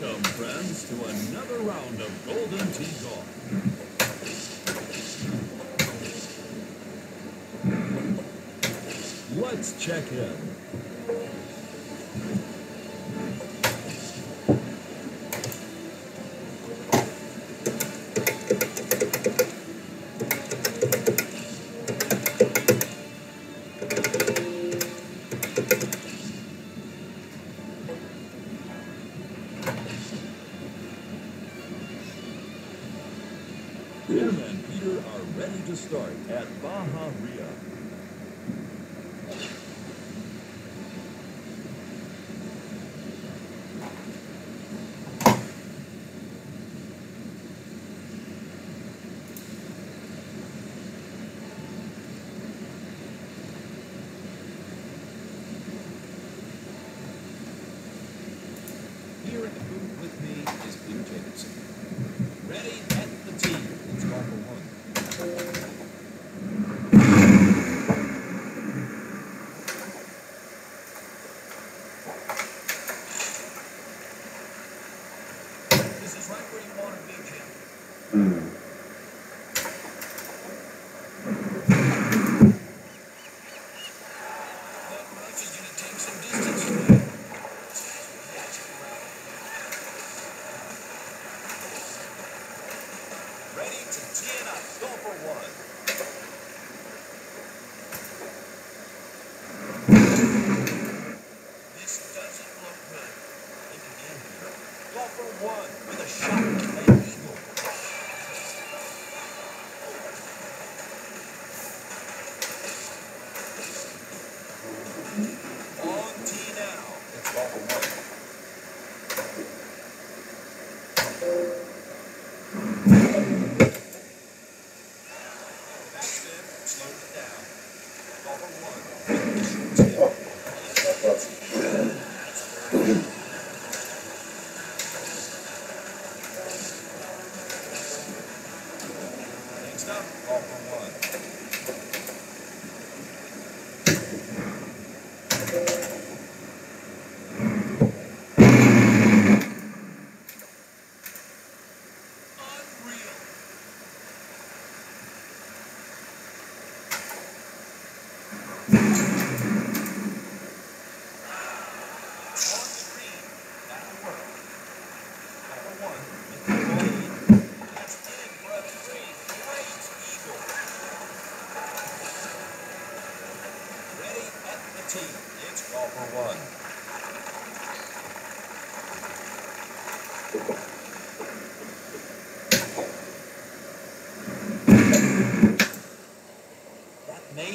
Welcome, friends, to another round of Golden Tee Golf. Let's check in. Jim and Peter are ready to start at Baja Ria.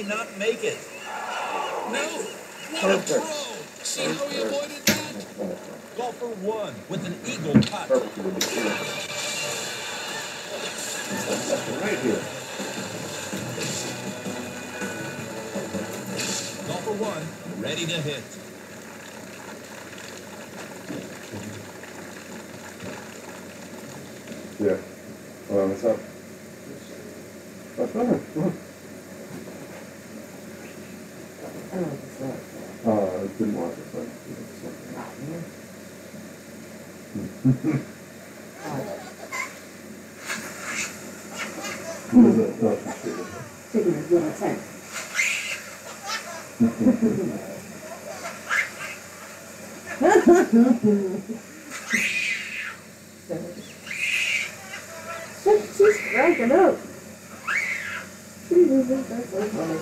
Not make it. No! What a throw! See how he avoided that? Go for one with an eagle putt. Right here. Go for one, ready to hit. Yeah. On, what's up? What's better? What? Uh, I didn't watch it, but. What is it? No, it's just- Taking a little time. She's cracking up. Jesus, that's so funny.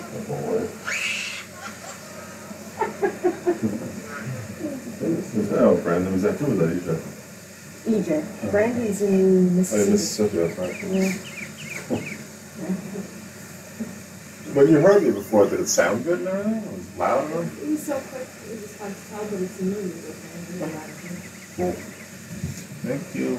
Oh, Brandon was that too, was that said? EJ. Brandy's in Oh, yeah, Mississippi. Mississippi, that's right. Yeah. When you heard me before, did it sound good and everything? It was loud enough? He's so quick, it was hard to tell, but it's new music. and I really like. Cool. Thank you.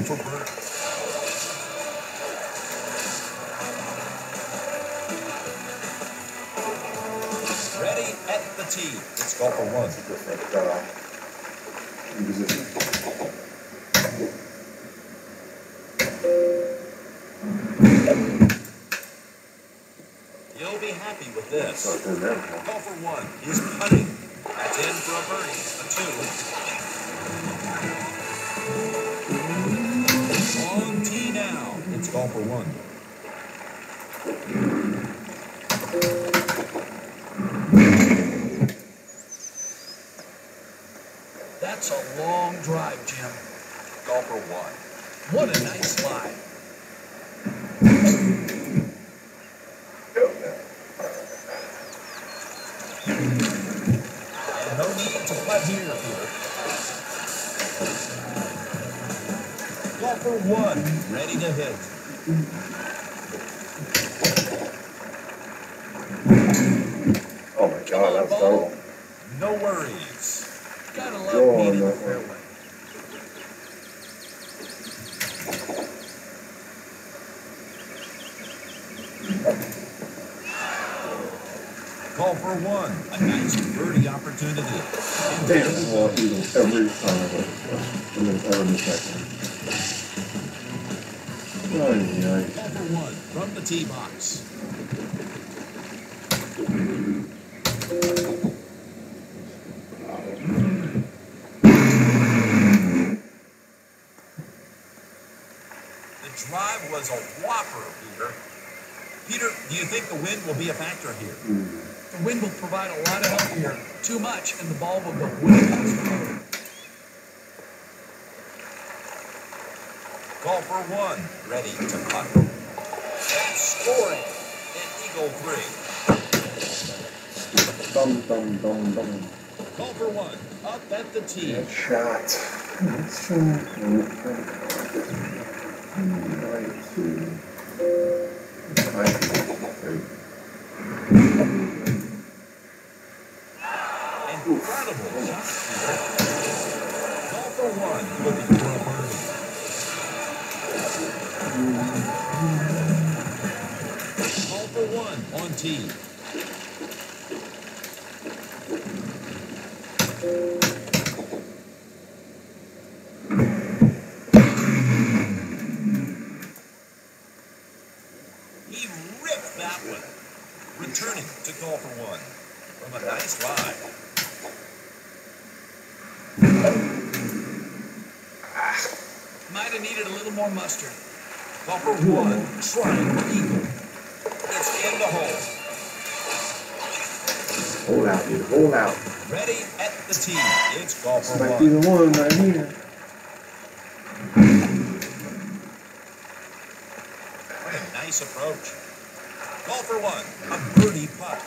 for birds. Ready at the tee. It's golf for one. You'll be happy with this. Golfer one is putting. That's in for a birdie, a two, Golfer one. What a nice slide. Drive was a whopper, Peter. Peter, do you think the wind will be a factor here? The wind will provide a lot of help here. Too much, and the ball will go way past the road. Call for one, ready to putt. And scoring in Eagle three. Dum, dum, dum, dum. Call for one, up at the tee. Good shot. Good shot. Mm-hmm. Right, two. Right, three. Incredible shot. Peter. For one, looking for a birdie. For one on tee. He ripped that one. Returning to call for one from a nice lie. Might have needed a little more mustard. Call for one, trying for eagle. It's in the hole. Hold out, dude. Hold out. Ready at the tee. It's call This for might be one. the one right here. What a nice approach. Call for one, a birdie putt.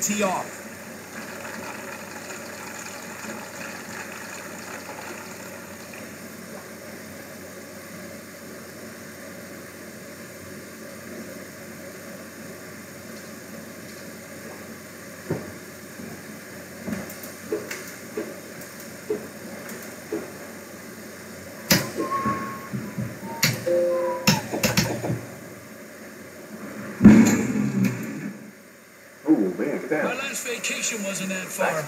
Tee off. Oh, man, get My down. Vacation wasn't that far.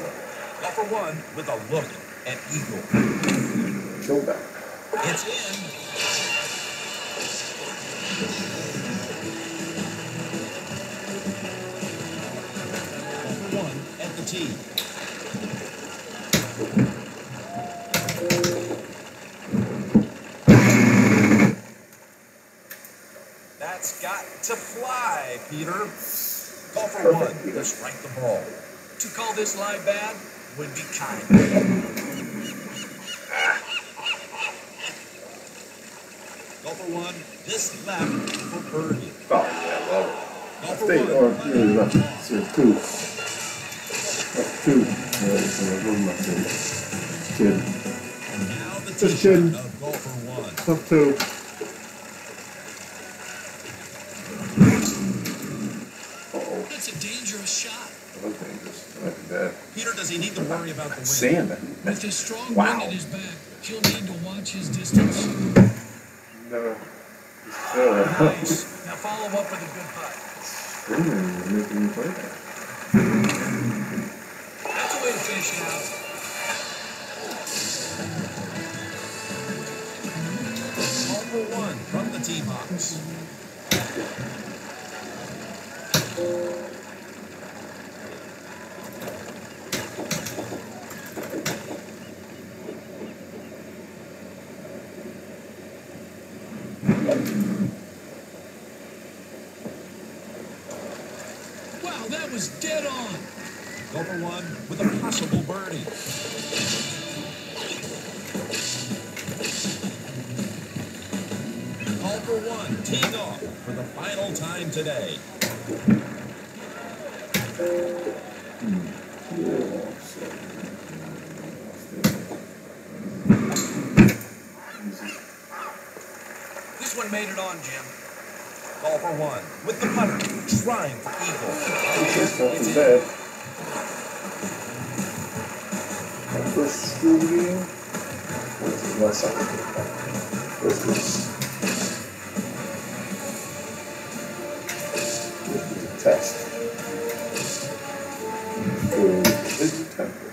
For one with a look at eagle. Back. It's in. One at the tee. That's got to fly, Peter. For one just strike the ball. To call this lie bad would be kind. Number one, this laugh for birdie. Oh, yeah, well. Golfer I think, one, or yeah, left, so two. Two. Yeah, so I don't left two. Chin. Now the tee chin. of golfer one. Left two. Uh-oh. That's a dangerous shot. Okay. Peter, does he need to worry about the wind? Sand. With his strong Wow. wind at his back, he'll need to watch his distance. No. Nice. Now follow up with a good putt. screaming, making me play that. That's a way to finish it out. Call for one from the tee box. Wow, that was dead on. Go for one with a possible birdie. Call for one, teeing off for the final time today. This one made it on, Jim. Call for one with the putter, trying for eagle. That's not too bad. My first school meeting. This is my second. This was test. For big temple.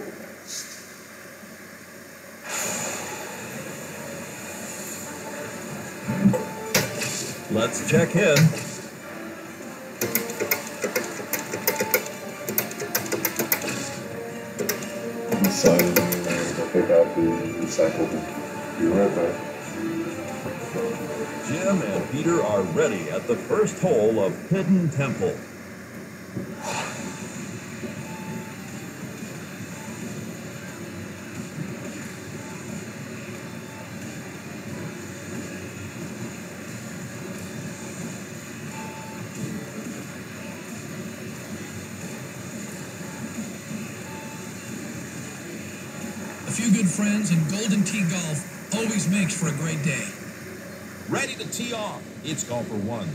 Let's check in. Decided pick out the recycled. Be. Jim and Peter are ready at the first hole of Hidden Temple. A few good friends Tee Golf always makes for a great day. Ready to tee off. It's for one.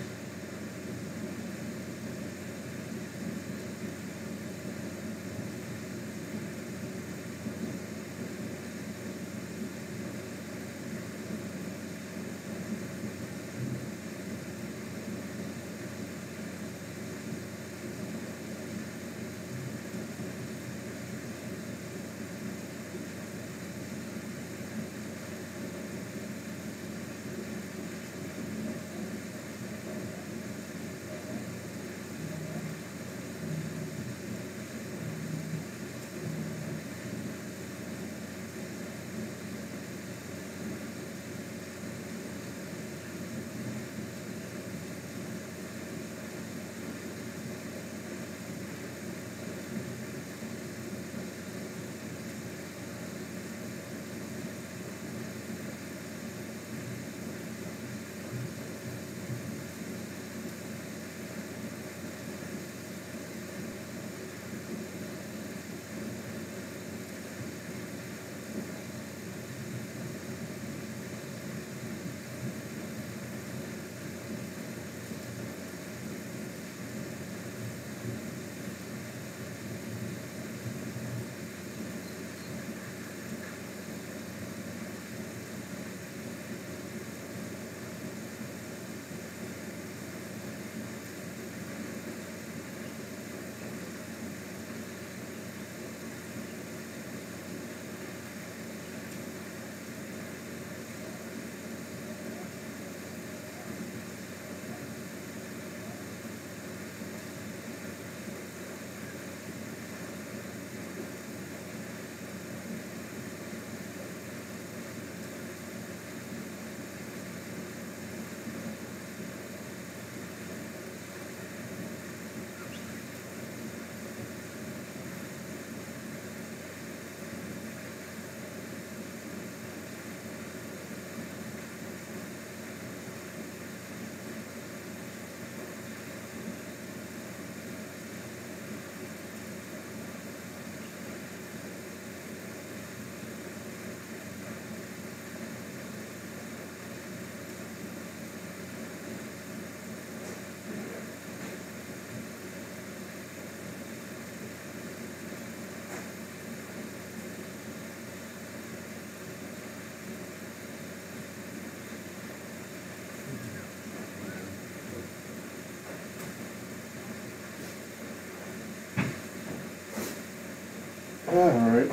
Alright.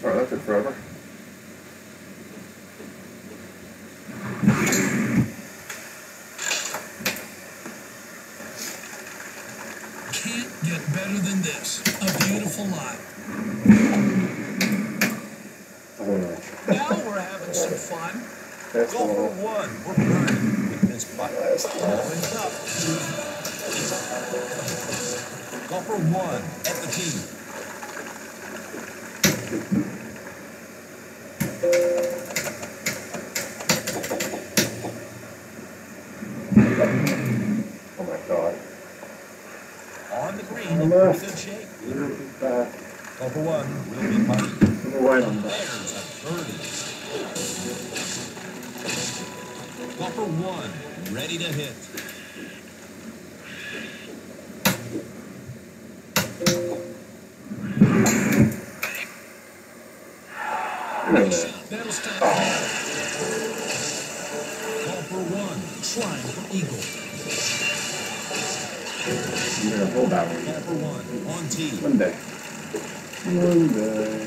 Sorry, that took forever. Can't get better than this. A beautiful lie. Now we're having some fun. That's the Golfer one. we're burning with this. Left. Golfer one will be putting. Little right on. There's a birdie. Golfer one, ready to hit. That'll stop. Golfer one, trying for eagle. Gonna hold that one. One, on. One day. One day.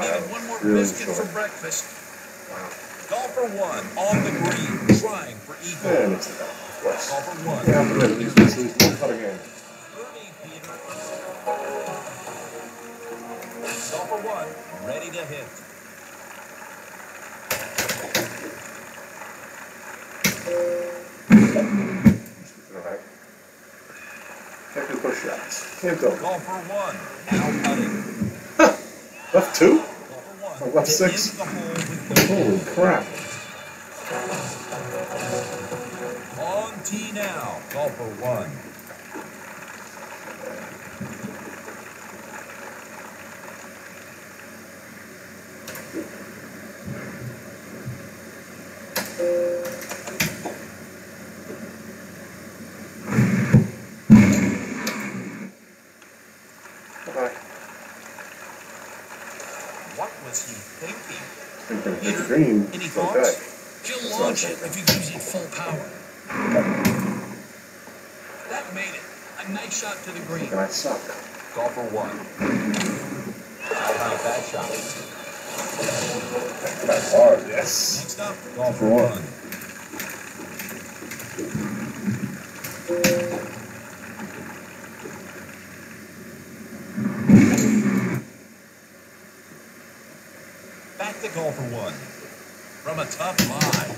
Needed one more Really biscuit short. for breakfast. Golfer one, on the green, trying for eagle. mix it up, of course. Golfer one, Yeah, I'm least this is one putt again. Golfer one, ready to hit. Alright. Technical shots. Can't go. Golfer one, now putting. Left two? Left six. Holy crap. On tee now, golfer one. Bye. What was he thinking? The green. Any thoughts? He'll launch it if he gives it full power. That made it. A nice shot to the green. And I suck. Golfer one. How about that shot? That's hard, yes. Next up, golfer one. one. Back to golfer one. From a tough lie.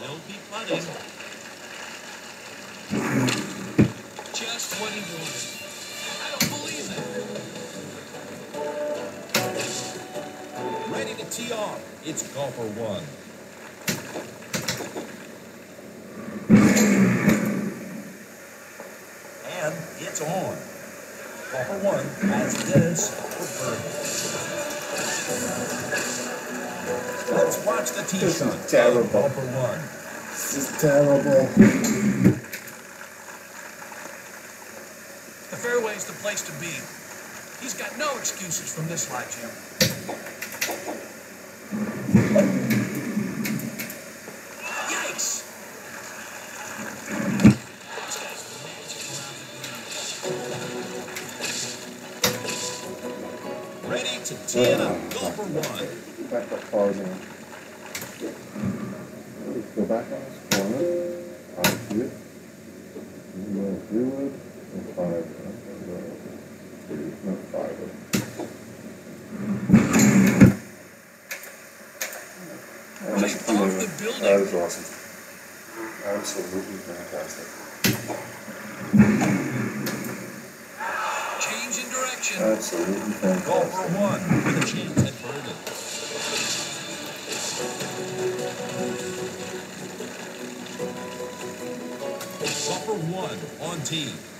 Will be putting. Just what he wanted. I don't believe that. Ready to tee off. It's golfer one. And it's on. Golfer one has this for birdie. Let's watch the tee shot. terrible. Golfer one. This is terrible. The fairway's the place to be. He's got no excuses from this lie, Jim. Yikes! Ready to tee it. Golfer one. Back up far again. Go back on this corner. Onto it. And go through it. And five. That is awesome. Absolutely fantastic. Change in direction. Absolutely fantastic. one with a chance at birdie. Golfer one on tee.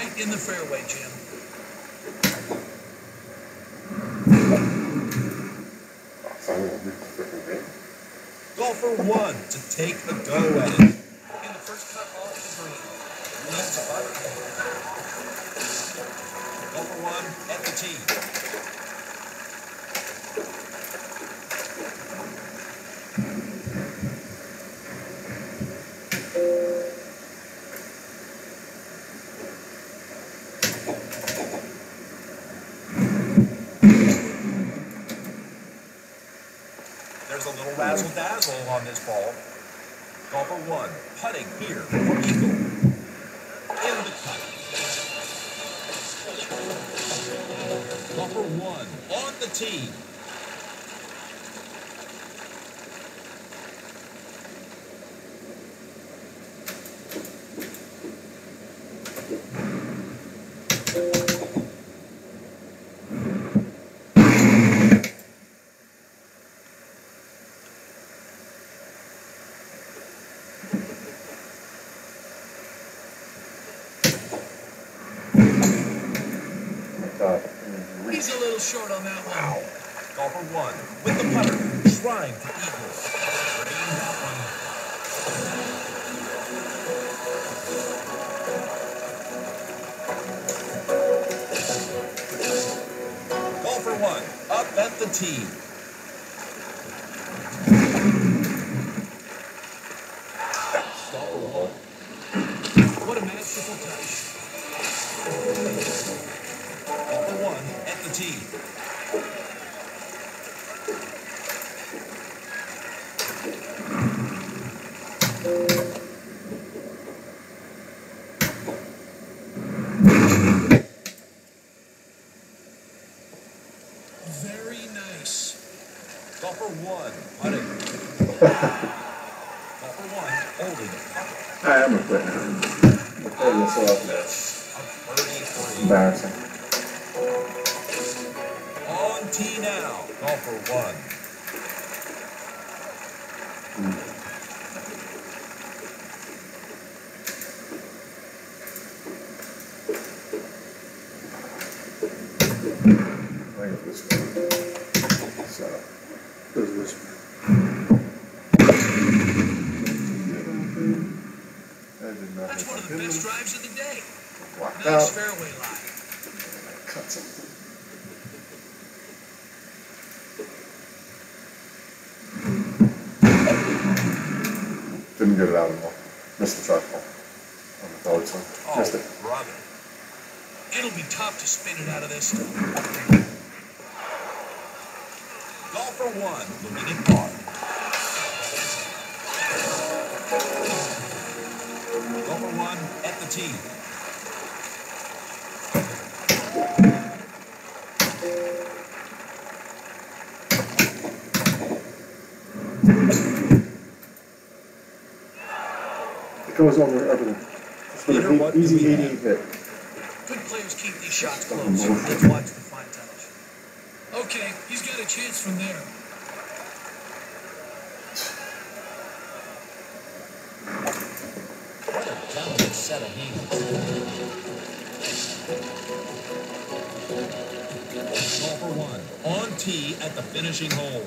right in the fairway, Jim. Golfer one to take a go at it. And the first cut off the green. Left to Golfer one at the tee. Razzle on this ball. Golfer one, putting here for eagle. Short on that one. Golfer one, with the putter, trying to eagle. Bringing that one. Golfer one, up at the tee. Something. Didn't get it out of the Missed the track ball. On the dog side. Oh, Missed it. brother. It'll be tough to spin it out of this. Golfer one, looking at par. Golfer one at the tee. Goes over everything. It's been Peter, what an easy we 80 hit. Good players keep these shots close. Let's watch the fine touch. Okay, he's got a chance from there. What a set of hands. Golfer one, on tee at the finishing hole.